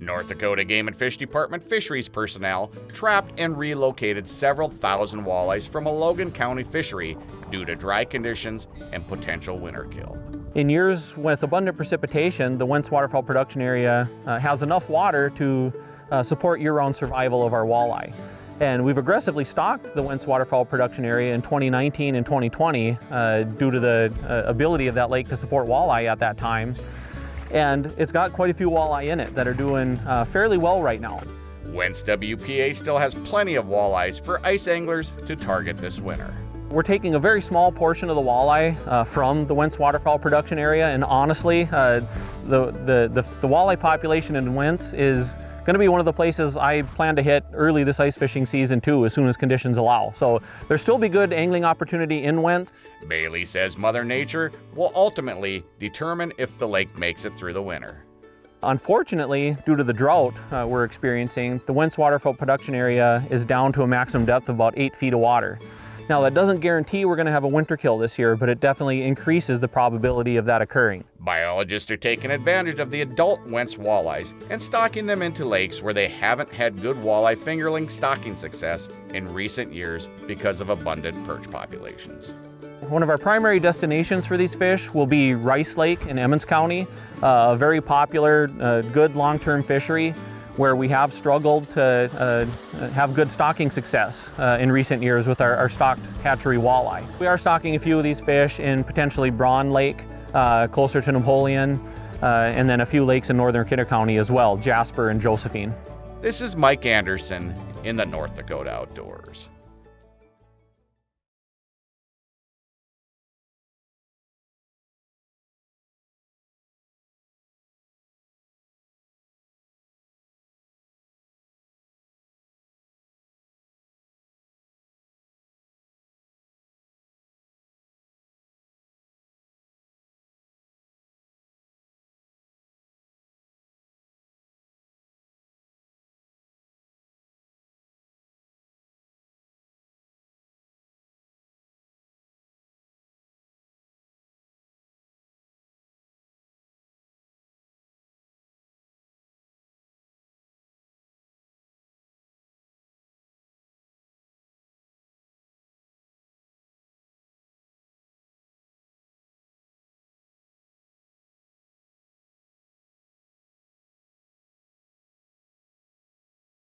North Dakota Game and Fish Department fisheries personnel trapped and relocated several thousand walleyes from a Logan County fishery due to dry conditions and potential winter kill. In years with abundant precipitation, the Wentz waterfowl production area uh, has enough water to uh, support year-round survival of our walleye. And we've aggressively stocked the Wentz waterfowl production area in 2019 and 2020 uh, due to the uh, ability of that lake to support walleye at that time. And it's got quite a few walleye in it that are doing uh, fairly well right now. Wentz WPA still has plenty of walleyes for ice anglers to target this winter. We're taking a very small portion of the walleye uh, from the Wentz waterfowl production area, and honestly, uh, the, the, the, the, walleye population in Wentz is going to be one of the places I plan to hit early this ice fishing season too, as soon as conditions allow. So there'll still be good angling opportunity in Wentz. Bailey says Mother Nature will ultimately determine if the lake makes it through the winter. Unfortunately, due to the drought uh, we're experiencing, the Wentz waterfowl production area is down to a maximum depth of about eight feet of water. Now that doesn't guarantee we're going to have a winter kill this year, but it definitely increases the probability of that occurring. Biologists are taking advantage of the adult Wentz walleyes and stocking them into lakes where they haven't had good walleye fingerling stocking success in recent years because of abundant perch populations. One of our primary destinations for these fish will be Rice Lake in Emmons County, uh, a very popular, uh, good long-term fishery where we have struggled to uh, have good stocking success uh, in recent years with our, our, stocked hatchery walleye. We are stocking a few of these fish in potentially Braun Lake, uh, closer to Napoleon, uh, and then a few lakes in northern Kidder County as well, Jasper and Josephine. This is Mike Anderson in the North Dakota Outdoors.